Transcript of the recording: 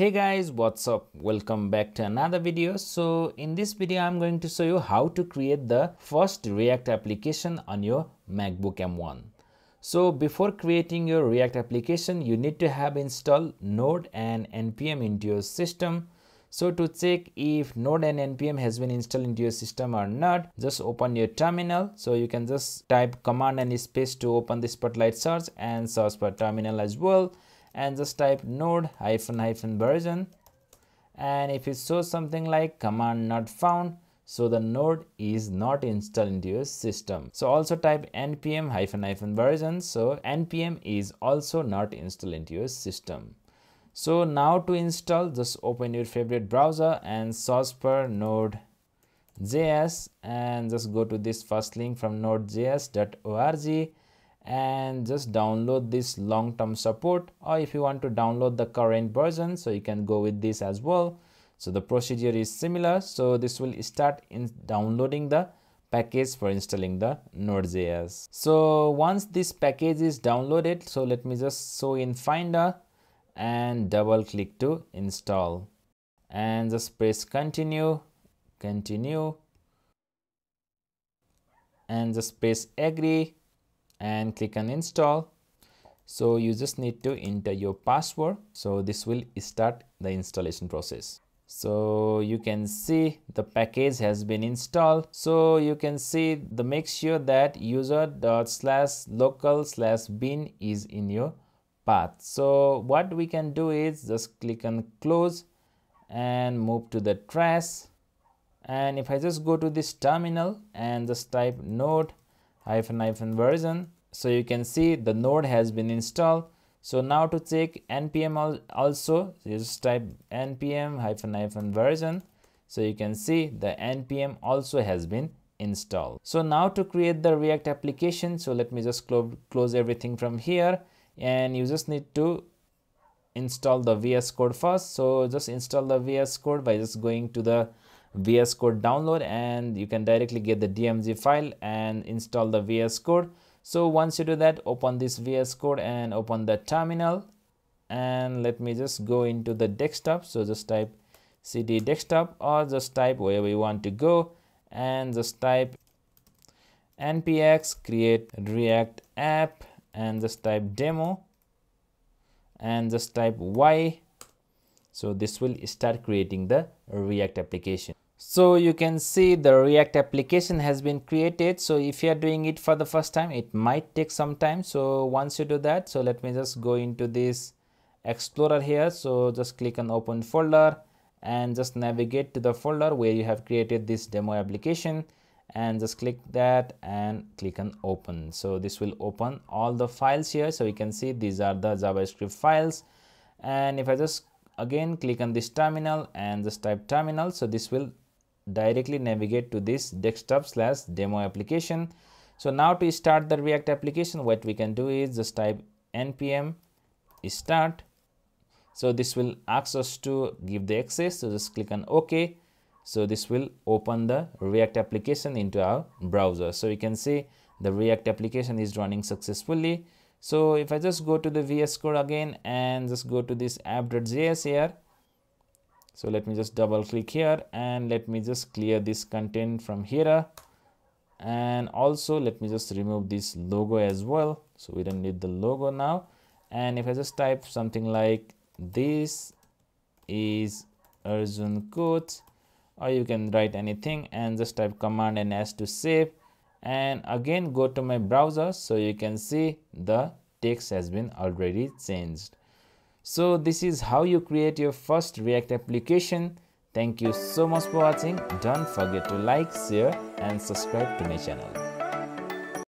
hey guys what's up? Welcome back to another video. So in this video i'm going to show you how to create the first react application on your macbook m1 so before creating your react application you need to have installed node and npm into your system. So to check if node and npm has been installed into your system or not just open your terminal. So you can just type command and space to open the spotlight search and search for terminal as well and just type node hyphen hyphen version. And if it shows something like command not found so the node is not installed into your system. So also type npm hyphen hyphen version so npm is also not installed into your system. So now to install just open your favorite browser and search for node js and just go to this first link from nodejs.org and just download this long-term support or if you want to download the current version so you can go with this as well. So the procedure is similar. So this will start in downloading the package for installing the node.js so once this package is downloaded so let me just show in finder and double click to install. And just press continue continue. And just press agree and click on install. So you just need to enter your password. So this will start the installation process. So you can see the package has been installed. So you can see the make sure that user dot slash local slash bin is in your path. So what we can do is just click on close and move to the trash. And if i just go to this terminal and just type node hyphen hyphen version. So you can see the node has been installed. So now to check npm also just type npm hyphen hyphen version. So you can see the npm also has been installed. So now to create the react application so let me just clo close everything from here. And you just need to install the vs code first. So just install the vs code by just going to the VS Code download and you can directly get the DMG file and install the VS Code. So once you do that, open this VS Code and open the terminal and let me just go into the desktop. So just type cd desktop or just type wherever you want to go and just type npx create react app and just type demo and just type y so this will start creating the react application so you can see the react application has been created. So if you are doing it for the first time it might take some time. So once you do that so let me just go into this explorer here. So just click on open folder and just navigate to the folder where you have created this demo application. And just click that and click on open. So this will open all the files here. So you can see these are the javascript files. And if i just again click on this terminal and just type terminal so this will directly navigate to this desktop slash demo application. So now to start the react application what we can do is just type npm start. So this will ask us to give the access. So just click on ok. So this will open the react application into our browser. So you can see the react application is running successfully. So if i just go to the vs code again and just go to this app.js here so let me just double click here and let me just clear this content from here. And also let me just remove this logo as well. So we don't need the logo now. And if i just type something like this is arjun quote or you can write anything and just type command and s to save. And again go to my browser so you can see the text has been already changed so this is how you create your first React application. Thank you so much for watching. Don't forget to like, share and subscribe to my channel.